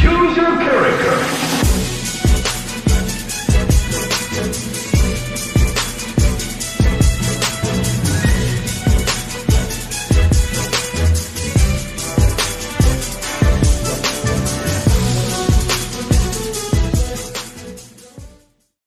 Choose your.